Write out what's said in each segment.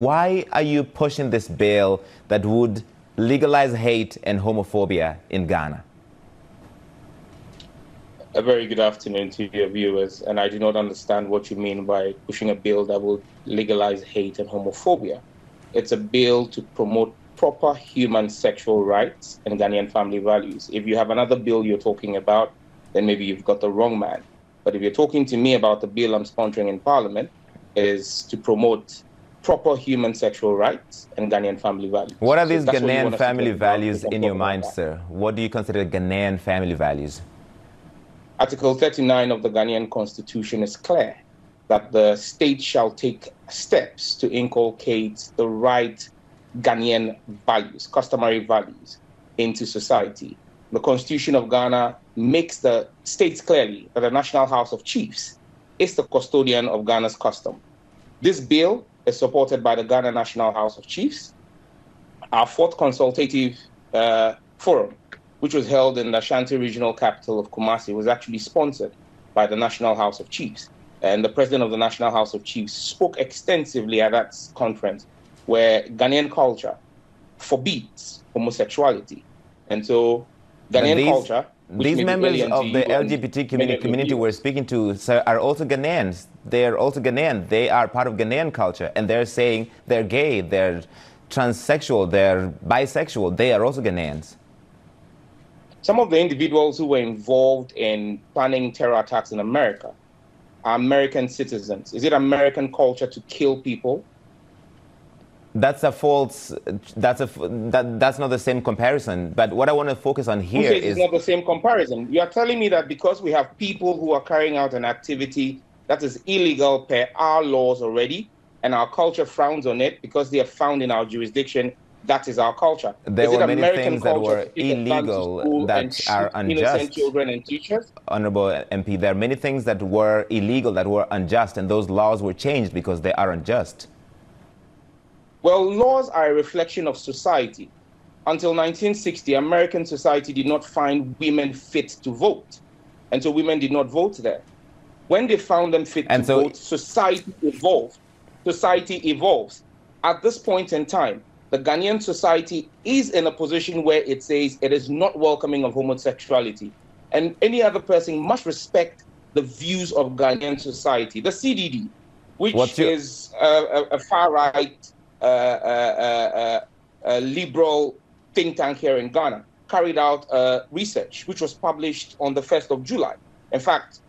Why are you pushing this bill that would legalize hate and homophobia in Ghana? A very good afternoon to your viewers, and I do not understand what you mean by pushing a bill that will legalize hate and homophobia. It's a bill to promote proper human sexual rights and Ghanaian family values. If you have another bill you're talking about, then maybe you've got the wrong man. But if you're talking to me about the bill I'm sponsoring in Parliament, is to promote proper human sexual rights and Ghanaian family values. What are these so Ghanaian family values in your mind, sir? What do you consider Ghanaian family values? Article 39 of the Ghanaian Constitution is clear that the state shall take steps to inculcate the right Ghanaian values, customary values, into society. The Constitution of Ghana makes the states clearly that the National House of Chiefs is the custodian of Ghana's custom. This bill is supported by the Ghana National House of Chiefs. Our fourth consultative uh, forum, which was held in the Ashanti regional capital of Kumasi, was actually sponsored by the National House of Chiefs. And the president of the National House of Chiefs spoke extensively at that conference where Ghanaian culture forbids homosexuality. And so Ghanaian these, culture. These members of the LGBT community, community we're speaking to sir, are also Ghanaians. They're also Ghanaian. They are part of Ghanaian culture. And they're saying they're gay, they're transsexual, they're bisexual. They are also Ghanaians. Some of the individuals who were involved in planning terror attacks in America are American citizens. Is it American culture to kill people? That's a false that's a that, that's not the same comparison. But what i want to focus on here is not the same comparison? You are telling me that because we have people who are carrying out an activity that is illegal per our laws already and our culture frowns on it because they are found in our jurisdiction that is our culture. There is were many American things that were illegal that are unjust. innocent children and teachers? Honorable mp there are many things that were illegal that were unjust and those laws were changed because they are unjust well, laws are a reflection of society. Until 1960, American society did not find women fit to vote. And so women did not vote there. When they found them fit and to so vote, society evolved. Society evolves. At this point in time, the Ghanaian society is in a position where it says it is not welcoming of homosexuality. And any other person must respect the views of Ghanaian society. The CDD, which your... is a, a, a far right uh, uh, uh, liberal think tank here in Ghana, carried out research which was published on the 1st of July. In fact,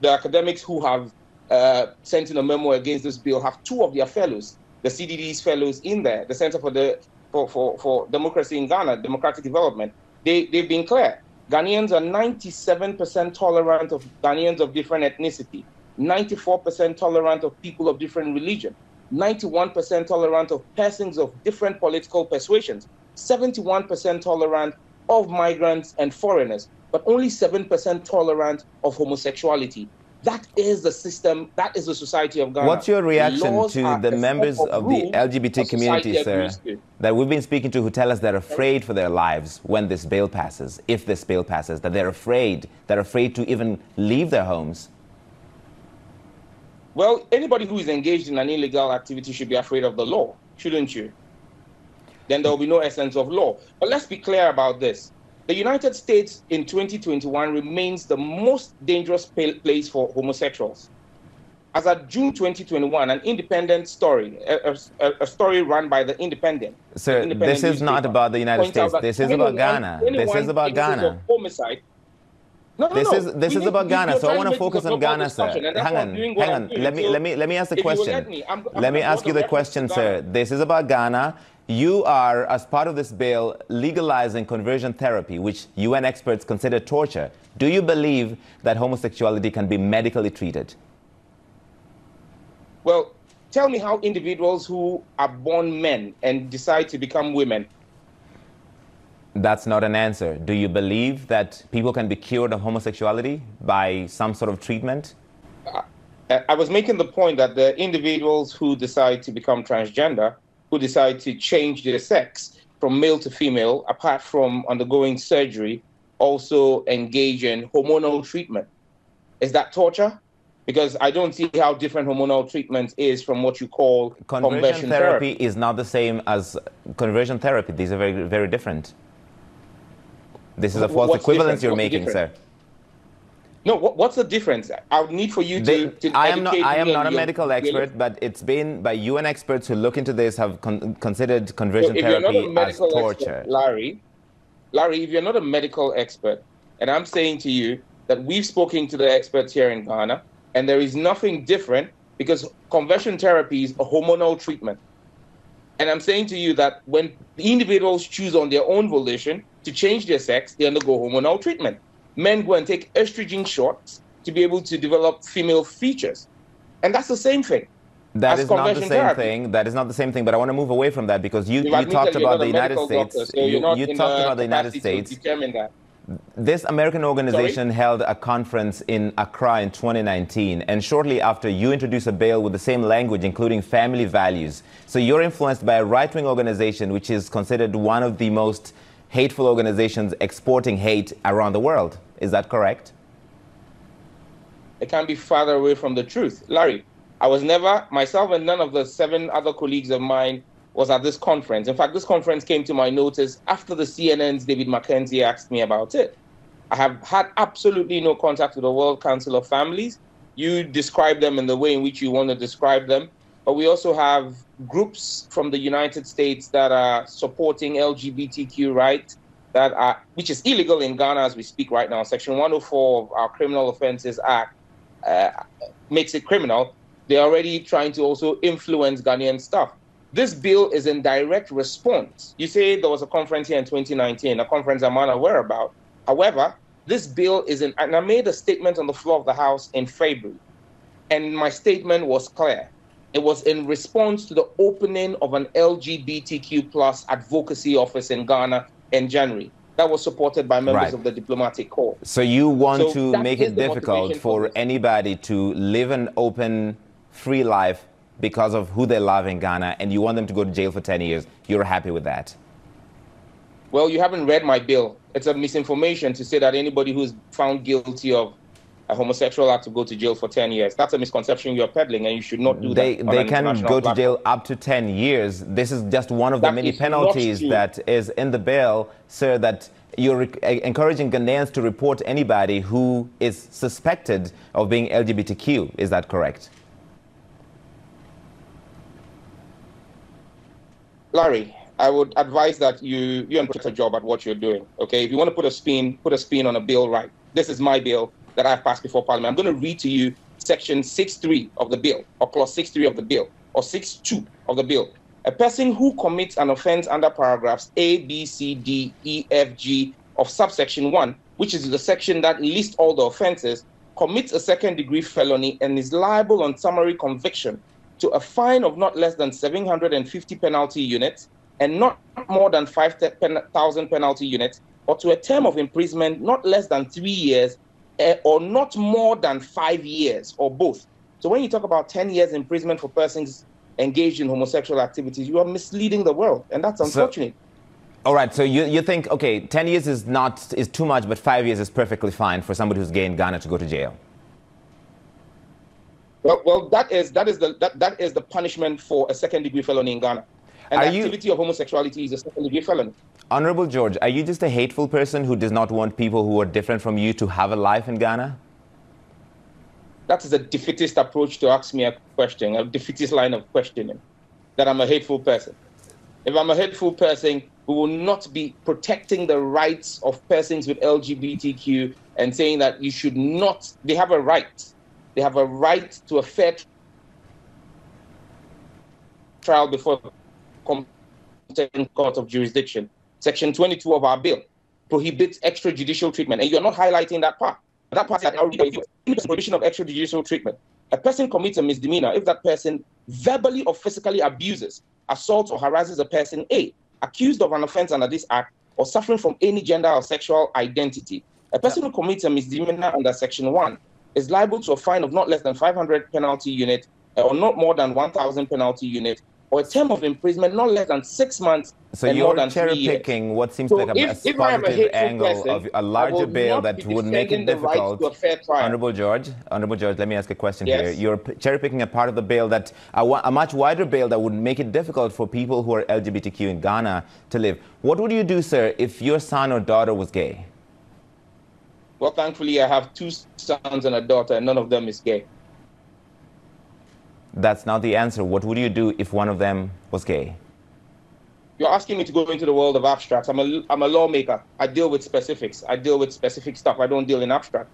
the academics who have uh, sent in a memo against this bill have two of their fellows, the CDD's fellows in there, the Center for the for, for, for Democracy in Ghana, Democratic Development. They, they've been clear. Ghanaians are 97% tolerant of Ghanaians of different ethnicity, 94% tolerant of people of different religion, 91% tolerant of persons of different political persuasions, 71% tolerant of migrants and foreigners, but only 7% tolerant of homosexuality. That is the system, that is the society of Ghana. What's your reaction to the members of, of the LGBT community, sir, that we've been speaking to who tell us they're afraid for their lives when this bill passes, if this bill passes, that they're afraid, they're afraid to even leave their homes well, anybody who is engaged in an illegal activity should be afraid of the law, shouldn't you? Then there will be no essence of law. But let's be clear about this. The United States in 2021 remains the most dangerous place for homosexuals. As of June 2021, an independent story, a, a, a story run by the Independent. Sir, independent this is not about the United States. This is about Ghana. This is about Ghana. Homicide no, no, this no. is this we is about Ghana, so I want to focus on Ghana, sir. Hang on, hang on. Let me let me let me ask the question. Let me, I'm, I'm let me ask you the question, sir. This is about Ghana. You are, as part of this bill, legalizing conversion therapy, which UN experts consider torture. Do you believe that homosexuality can be medically treated? Well, tell me how individuals who are born men and decide to become women that's not an answer. Do you believe that people can be cured of homosexuality by some sort of treatment? I was making the point that the individuals who decide to become transgender, who decide to change their sex from male to female, apart from undergoing surgery, also engage in hormonal treatment. Is that torture? because I don't see how different hormonal treatment is from what you call conversion, conversion therapy, therapy. Is not the same as conversion therapy. These are very, very different. This is a false what's equivalence you're making, sir. No, what's the difference? I would need for you to. They, to I am not. I am not a medical expert, but it's been by UN experts who look into this have con considered conversion so therapy as torture. Expert, Larry, Larry, if you're not a medical expert, and I'm saying to you that we've spoken to the experts here in Ghana, and there is nothing different because conversion therapy is a hormonal treatment. And I'm saying to you that when individuals choose on their own volition to change their sex, they undergo hormonal treatment. Men go and take estrogen shots to be able to develop female features. And that's the same thing. That is not the same therapy. thing. That is not the same thing. But I want to move away from that because you, you talked about the United States. Doctor, so you, you talked about the United States. This American organization Sorry? held a conference in Accra in 2019, and shortly after, you introduced a bill with the same language, including family values. So you're influenced by a right wing organization, which is considered one of the most hateful organizations exporting hate around the world. Is that correct? It can't be farther away from the truth. Larry, I was never, myself and none of the seven other colleagues of mine was at this conference. In fact, this conference came to my notice after the CNN's David McKenzie asked me about it. I have had absolutely no contact with the World Council of Families. You describe them in the way in which you want to describe them. But we also have groups from the United States that are supporting LGBTQ rights, that are, which is illegal in Ghana as we speak right now. Section 104 of our Criminal Offences Act uh, makes it criminal. They're already trying to also influence Ghanaian stuff. This bill is in direct response. You say there was a conference here in 2019, a conference I'm unaware about. However, this bill is in, and I made a statement on the floor of the House in February, and my statement was clear. It was in response to the opening of an LGBTQ plus advocacy office in Ghana in January. That was supported by members right. of the diplomatic corps. So you want so to make it difficult for, for anybody to live an open, free life because of who they love in Ghana and you want them to go to jail for 10 years, you're happy with that? Well, you haven't read my bill. It's a misinformation to say that anybody who's found guilty of a homosexual act to go to jail for 10 years. That's a misconception you're peddling, and you should not do they, that. They can go platform. to jail up to 10 years. This is just one of that the many penalties that is in the bill, sir, that you're uh, encouraging Ghanaians to report anybody who is suspected of being LGBTQ. Is that correct? Larry, I would advise that you you put a job at what you're doing. Okay, if you want to put a spin, put a spin on a bill. Right, this is my bill that I've passed before Parliament. I'm going to read to you Section 6.3 of the bill, or Clause 6.3 of the bill, or 6.2 of the bill. A person who commits an offence under paragraphs A, B, C, D, E, F, G of subsection 1, which is the section that lists all the offences, commits a second degree felony and is liable on summary conviction to a fine of not less than 750 penalty units and not more than 5,000 penalty units, or to a term of imprisonment not less than three years uh, or not more than five years, or both. So when you talk about 10 years imprisonment for persons engaged in homosexual activities, you are misleading the world, and that's unfortunate. So, all right, so you, you think, okay, 10 years is not is too much, but five years is perfectly fine for somebody who's gay in Ghana to go to jail. Well, well, that is that is the that, that is the punishment for a second degree felony in Ghana. And are the activity you, of homosexuality is a second degree felony. Honorable George, are you just a hateful person who does not want people who are different from you to have a life in Ghana? That is a defeatist approach to ask me a question, a defeatist line of questioning, that I'm a hateful person. If I'm a hateful person, we will not be protecting the rights of persons with LGBTQ and saying that you should not, they have a right they have a right to a fair trial before competent court of jurisdiction. Section 22 of our bill prohibits extrajudicial treatment, and you're not highlighting that part. That part is the prohibition of extrajudicial treatment. A person commits a misdemeanor if that person verbally or physically abuses, assaults, or harasses a person A, accused of an offense under this act, or suffering from any gender or sexual identity. A person who commits a misdemeanor under Section 1 is liable to a fine of not less than 500 penalty unit or not more than 1,000 penalty unit or a term of imprisonment not less than six months so you're cherry picking what seems so like a, if, a positive angle person, of a larger bail that would make it difficult. Honorable George, Honorable George, let me ask a question yes. here. You're cherry picking a part of the bail that a, a much wider bail that would make it difficult for people who are LGBTQ in Ghana to live. What would you do, sir, if your son or daughter was gay? Well, thankfully, I have two sons and a daughter, and none of them is gay. That's not the answer. What would you do if one of them was gay? You're asking me to go into the world of abstracts. I'm a, I'm a lawmaker. I deal with specifics. I deal with specific stuff. I don't deal in abstract.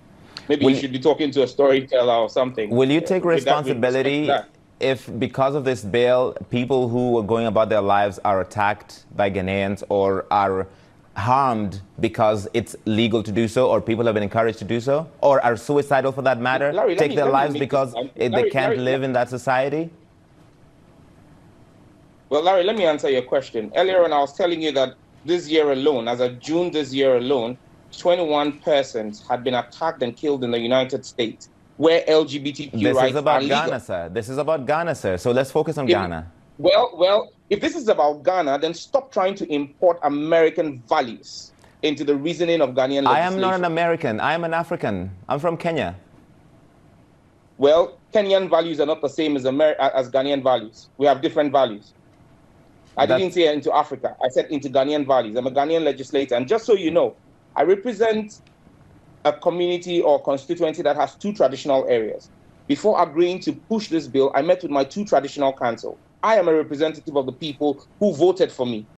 Maybe will, you should be talking to a storyteller or something. Will you take responsibility if, because of this bail, people who are going about their lives are attacked by Ghanaians or are harmed because it's legal to do so or people have been encouraged to do so or are suicidal for that matter Larry, take me, their lives because Larry, they can't Larry, live in that society? Well larry let me answer your question. Earlier when i was telling you that this year alone as of june this year alone 21 persons had been attacked and killed in the united states where lgbtq this rights is about ghana sir. This is about ghana sir. So let's focus on ghana. Well well if this is about Ghana, then stop trying to import American values into the reasoning of Ghanaian legislation. I am not an American. I am an African. I'm from Kenya. Well, Kenyan values are not the same as, Amer- as Ghanaian values. We have different values. I That's... didn't say into Africa. I said into Ghanaian values. I'm a Ghanaian legislator. And just so you know, I represent a community or constituency that has two traditional areas. Before agreeing to push this bill, I met with my two traditional council. I am a representative of the people who voted for me.